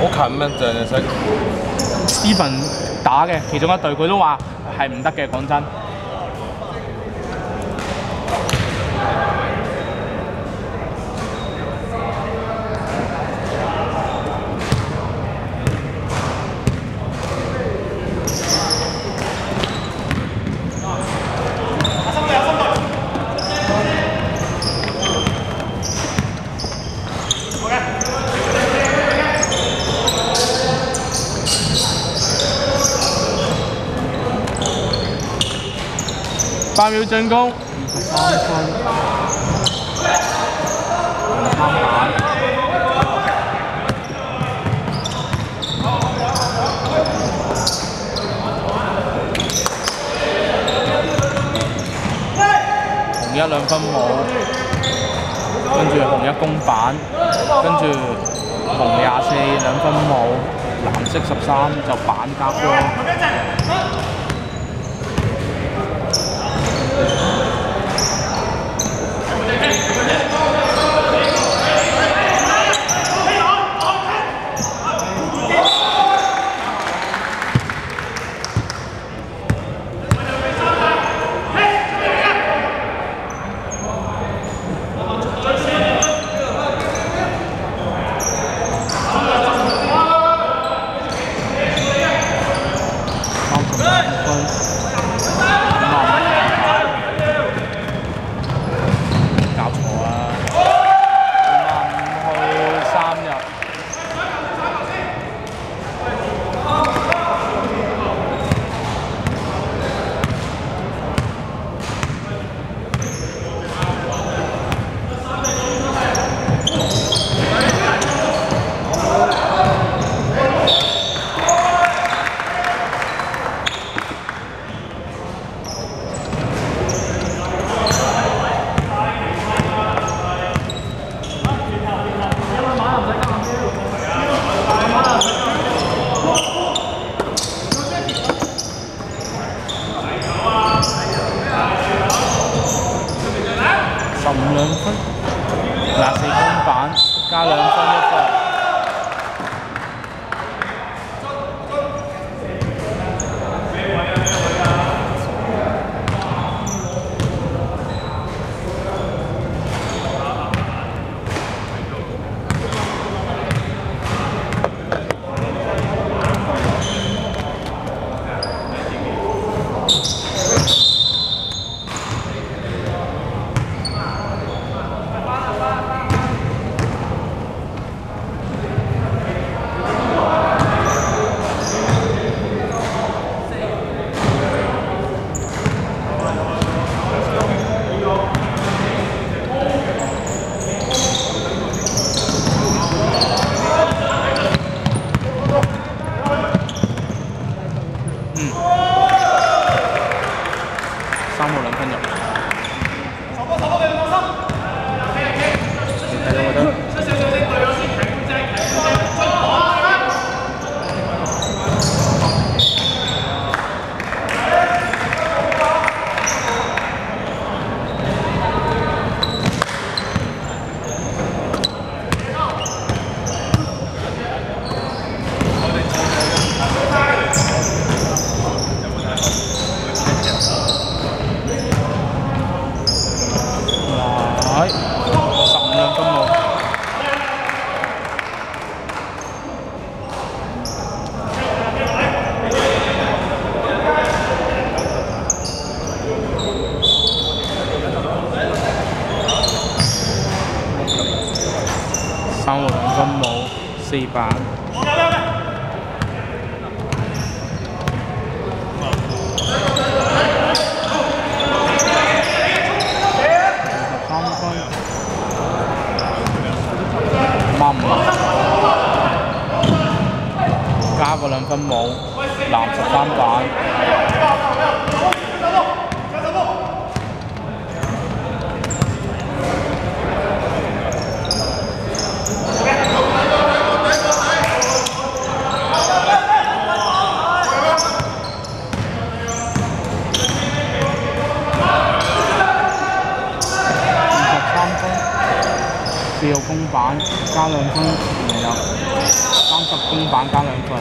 好近咩？鄭日識 Steven 打嘅其中一隊，佢都話係唔得嘅，講真。八秒進攻，二十三分，紅三板。紅一兩分冇，跟住紅一公板，跟住紅廿四兩分冇，藍色十三就板加光。 네. 加兩分四板。三分，孖五加个两分冇，蓝十三板。 二十三分，四号公板加两分， 未有，三十公板加两分。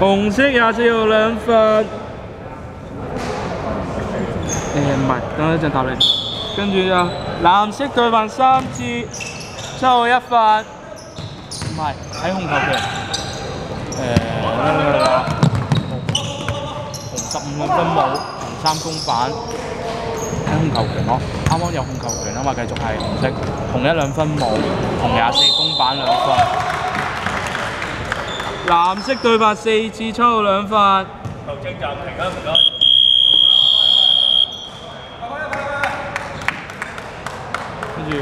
紅色廿四號兩分。誒唔係，等一陣答你。跟住就藍色對份三至七號一分，唔係喺控球權。誒紅十五兩分冇，紅三公板喺控球權咯。啱啱有控球權啊嘛，繼續係紅色，紅一兩分冇，紅廿四公板兩分。藍色對白四次抽兩發。球證暫停啊，唔該。跟住，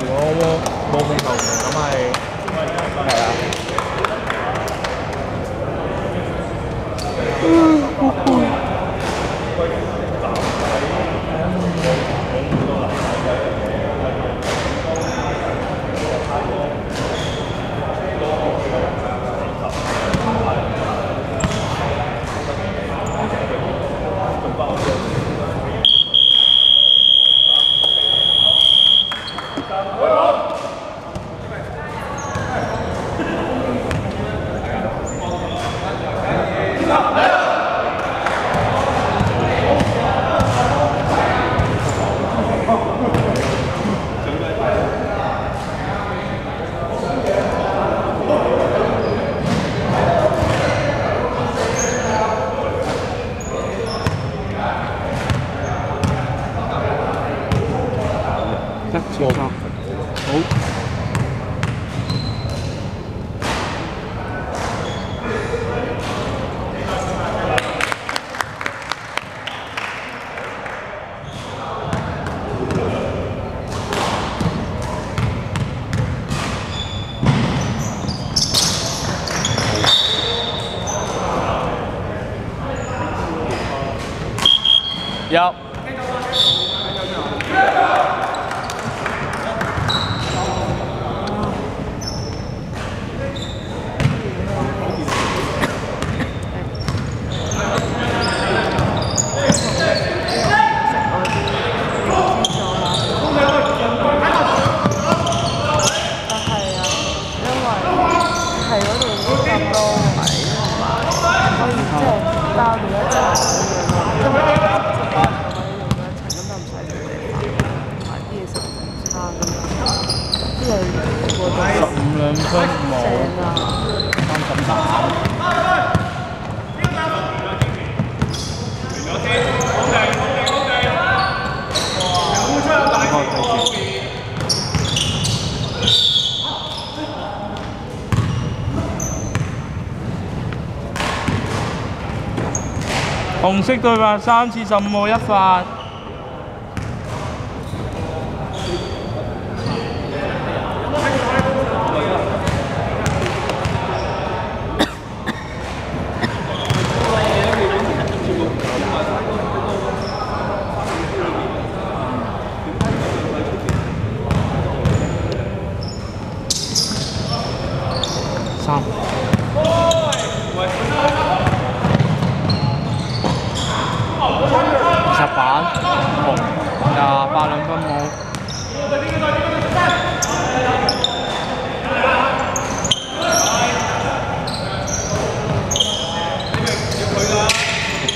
如果冇控球權咁係係啊。得冇錯，好。Yep. 有。紅色對白三次十五號一發。xong. Sập bản một là ba lần phân một.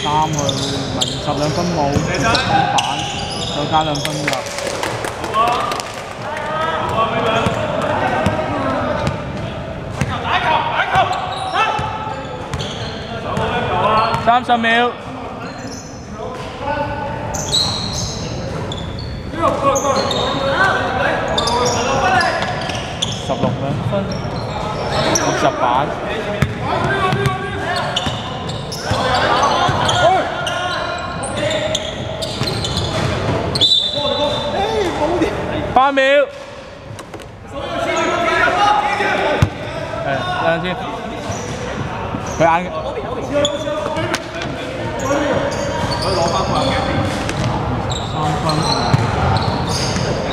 To rồi mình sập lần phân một sập bản rồi ra lần phân một 三十秒。十六兩分，六十板。八秒。誒，等陣先，佢眼。可以攞翻個嘅三分。